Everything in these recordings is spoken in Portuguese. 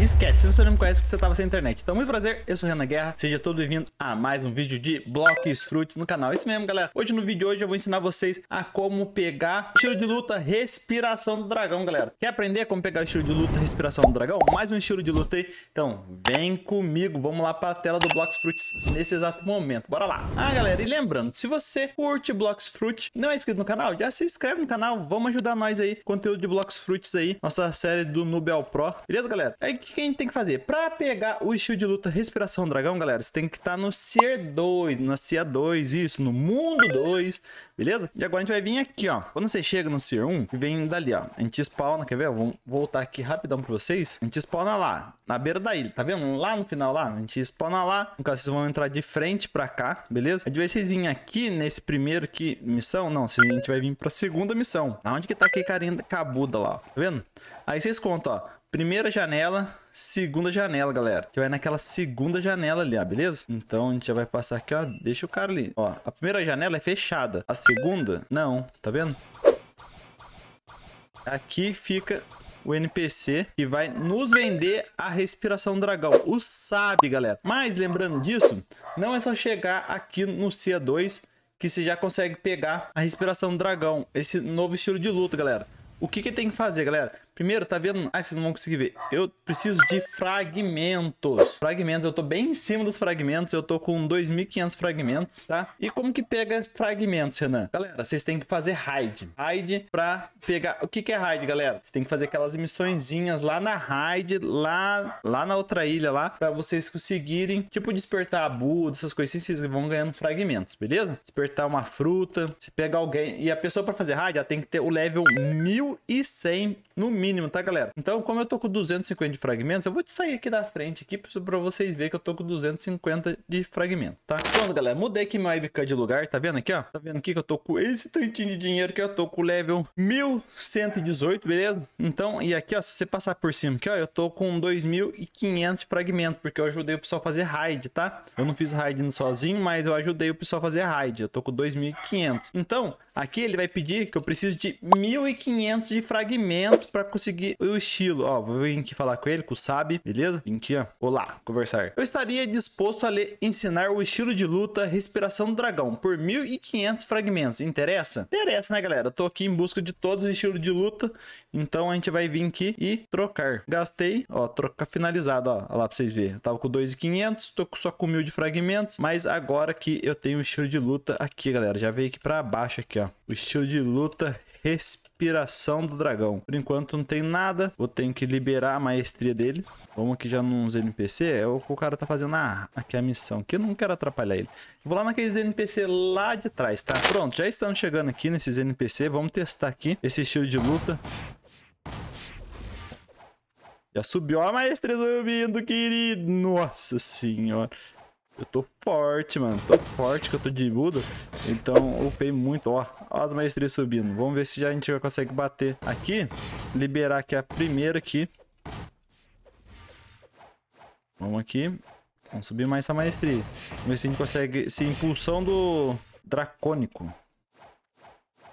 Esquece, se você não me conhece, porque você tava sem internet. Então, muito prazer, eu sou Renan Guerra. Seja todo bem-vindo a mais um vídeo de Blocos Fruits no canal. Isso mesmo, galera. Hoje, no vídeo de hoje, eu vou ensinar vocês a como pegar estilo de luta Respiração do Dragão, galera. Quer aprender como pegar o estilo de luta Respiração do Dragão? Mais um estilo de luta aí? Então, vem comigo. Vamos lá para a tela do Blocos Fruits nesse exato momento. Bora lá. Ah, galera, e lembrando, se você curte Blocos Fruits, não é inscrito no canal, já se inscreve no canal. Vamos ajudar nós aí. Conteúdo de Blocos Fruits aí. Nossa série do ao Pro. Beleza, galera? O que a gente tem que fazer? Pra pegar o estilo de luta Respiração Dragão, galera, você tem que estar tá no Cier 2, na CIA 2, isso, no Mundo 2, beleza? E agora a gente vai vir aqui, ó. Quando você chega no Cier 1, vem dali, ó. A gente spawna, quer ver? Vamos voltar aqui rapidão pra vocês. A gente spawna lá, na beira da ilha, tá vendo? Lá no final lá, a gente spawna lá. No caso, vocês vão entrar de frente pra cá, beleza? Gente vai vocês virem aqui nesse primeiro aqui, missão, não, a gente vai vir pra segunda missão. Onde que tá aquele carinha cabuda lá, ó. Tá vendo? Aí vocês contam, ó. Primeira janela, segunda janela, galera. Que vai naquela segunda janela ali, ó, beleza? Então a gente já vai passar aqui, ó. Deixa o cara ali. Ó, a primeira janela é fechada. A segunda, não. Tá vendo? Aqui fica o NPC que vai nos vender a respiração dragão. O sabe, galera. Mas lembrando disso, não é só chegar aqui no CIA2 que você já consegue pegar a respiração dragão. Esse novo estilo de luta, galera. O que, que tem que fazer, galera? Primeiro, tá vendo? Ah, vocês não vão conseguir ver. Eu preciso de fragmentos. Fragmentos, eu tô bem em cima dos fragmentos. Eu tô com 2.500 fragmentos, tá? E como que pega fragmentos, Renan? Galera, vocês têm que fazer raid. Raid pra pegar... O que que é raid, galera? Vocês têm que fazer aquelas missõezinhas lá na raid, lá, lá na outra ilha lá, pra vocês conseguirem, tipo, despertar a Buda, essas coisas assim, vocês vão ganhando fragmentos, beleza? Despertar uma fruta, se pegar alguém... E a pessoa pra fazer raid, ela tem que ter o level 1.100 no mínimo mínimo, tá, galera? Então, como eu tô com 250 de fragmentos, eu vou te sair aqui da frente aqui pra vocês verem que eu tô com 250 de fragmentos, tá? Pronto, galera, mudei aqui meu webcam de lugar, tá vendo aqui, ó? Tá vendo aqui que eu tô com esse tantinho de dinheiro que eu tô com o level 1118, beleza? Então, e aqui, ó, se você passar por cima aqui, ó, eu tô com 2500 de fragmentos, porque eu ajudei o pessoal a fazer raid, tá? Eu não fiz raid sozinho, mas eu ajudei o pessoal a fazer raid, eu tô com 2500. Então, aqui ele vai pedir que eu preciso de 1500 de fragmentos pra conseguir o estilo. Ó, vou vir aqui falar com ele, com o Sabe, beleza? Vim aqui, ó. Olá, conversar. Eu estaria disposto a lhe ensinar o estilo de luta Respiração do Dragão por 1500 fragmentos. Interessa? Interessa, né, galera? Eu tô aqui em busca de todos os estilos de luta. Então a gente vai vir aqui e trocar. Gastei, ó, trocar finalizado, ó. Olha lá pra vocês verem. Tava com 2,500, tô só com 1000 de fragmentos. Mas agora que eu tenho o estilo de luta aqui, galera. Já veio aqui pra baixo aqui, ó. O estilo de luta respiração do dragão. Por enquanto não tem nada. Vou ter que liberar a maestria dele. Vamos aqui já nos NPC. É o que o cara tá fazendo ah, aqui a missão. Que eu não quero atrapalhar ele. Vou lá naqueles NPC lá de trás, tá? Pronto, já estamos chegando aqui nesses NPC. Vamos testar aqui esse estilo de luta. Já subiu a maestria subindo, querido. Nossa senhora. Eu tô forte, mano. Tô forte que eu tô de Buda. Então, upei muito. Ó, ó as maestrias subindo. Vamos ver se já a gente consegue bater aqui. Liberar aqui a primeira aqui. Vamos aqui. Vamos subir mais essa maestria. Vamos ver se a gente consegue... Esse impulsão do dracônico.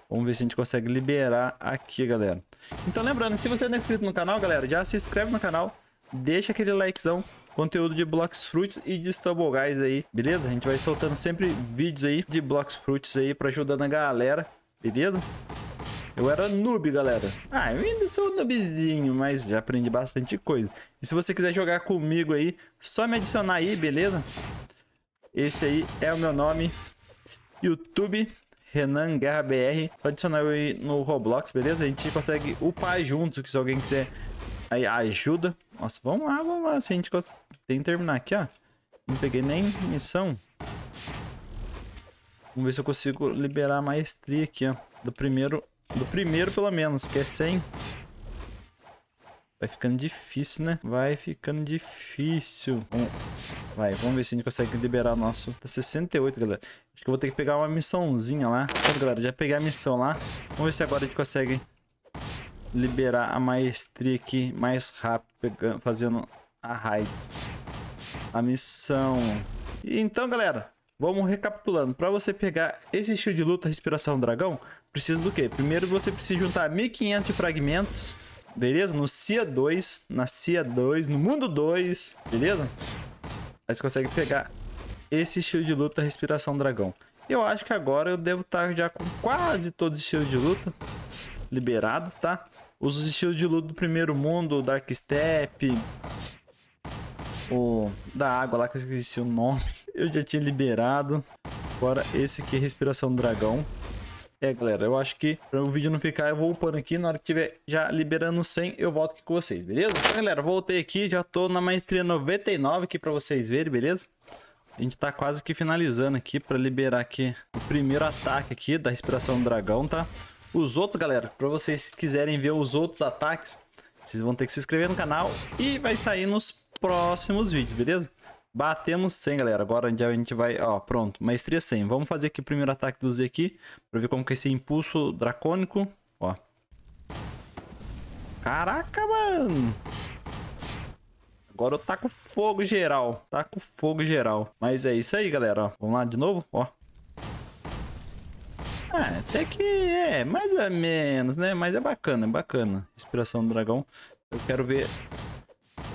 Vamos ver se a gente consegue liberar aqui, galera. Então, lembrando, se você não é inscrito no canal, galera, já se inscreve no canal. Deixa aquele likezão conteúdo de Blocks Fruits e de Stumble Guys aí, beleza? A gente vai soltando sempre vídeos aí de Blocks Fruits aí pra ajudar a galera, beleza? Eu era noob, galera. Ah, eu ainda sou noobzinho, mas já aprendi bastante coisa. E se você quiser jogar comigo aí, só me adicionar aí, beleza? Esse aí é o meu nome. YouTube, Renan Guerra BR. Só adicionar eu aí no Roblox, beleza? A gente consegue upar junto, que se alguém quiser aí ajuda. Nossa, vamos lá, vamos lá. Se a gente tem que terminar aqui, ó. Não peguei nem missão. Vamos ver se eu consigo liberar a maestria aqui, ó. Do primeiro, do primeiro pelo menos, que é 100. Vai ficando difícil, né? Vai ficando difícil. Vai, vamos ver se a gente consegue liberar o nosso... Tá 68, galera. Acho que eu vou ter que pegar uma missãozinha lá. Então, galera, já peguei a missão lá. Vamos ver se agora a gente consegue liberar a maestria aqui mais rápido, pegando, fazendo a raid. A missão. Então, galera, vamos recapitulando. Para você pegar esse estilo de luta Respiração Dragão, precisa do quê? Primeiro você precisa juntar 1500 fragmentos, beleza? No CIA 2, na CIA 2, no mundo 2, beleza? Aí você consegue pegar esse estilo de luta Respiração Dragão. Eu acho que agora eu devo estar já com quase todos os estilos de luta liberado, tá? Os estilos de luta do primeiro mundo, Dark Step, o da água lá que eu esqueci o nome, eu já tinha liberado. Agora esse aqui, Respiração Dragão. É, galera, eu acho que para o vídeo não ficar, eu vou upando aqui. Na hora que tiver já liberando 100, eu volto aqui com vocês, beleza? Então, galera, voltei aqui, já tô na maestria 99 aqui para vocês verem, beleza? A gente tá quase que finalizando aqui para liberar aqui o primeiro ataque aqui da Respiração do Dragão, tá? Os outros, galera, para vocês quiserem ver os outros ataques, vocês vão ter que se inscrever no canal e vai sair nos próximos vídeos, beleza? Batemos 100, galera. Agora a gente vai... Ó, pronto. Maestria 100. Vamos fazer aqui o primeiro ataque do Z aqui. Pra ver como que é esse impulso dracônico. Ó. Caraca, mano. Agora eu taco fogo geral. Taco fogo geral. Mas é isso aí, galera. Ó. Vamos lá de novo, ó. Ah, até que é, mais ou menos, né? Mas é bacana, é bacana. Inspiração do dragão. Eu quero ver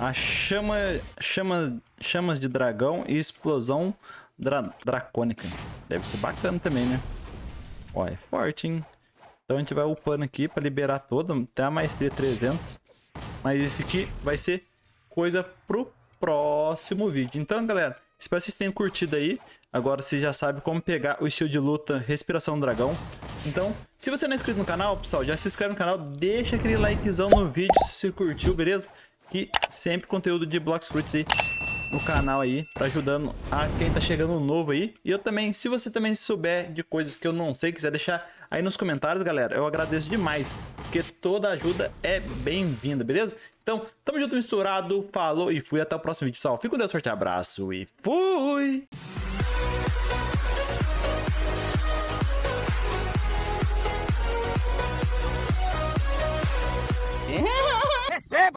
a chama, chama, chamas de dragão e explosão dra dracônica. Deve ser bacana também, né? Ó, é forte, hein? Então a gente vai upando aqui para liberar todo. Até a maestria 300. Mas esse aqui vai ser coisa pro próximo vídeo. Então, galera, espero que vocês tenham curtido aí. Agora você já sabe como pegar o estilo de luta Respiração Dragão. Então, se você não é inscrito no canal, pessoal, já se inscreve no canal. Deixa aquele likezão no vídeo se curtiu, beleza? que sempre conteúdo de Blocks Fruits aí no canal aí, para ajudando a quem tá chegando novo aí. E eu também, se você também souber de coisas que eu não sei, quiser deixar aí nos comentários, galera, eu agradeço demais, porque toda ajuda é bem-vinda, beleza? Então, tamo junto misturado, falou e fui, até o próximo vídeo, pessoal. Fica com Deus, forte abraço e fui!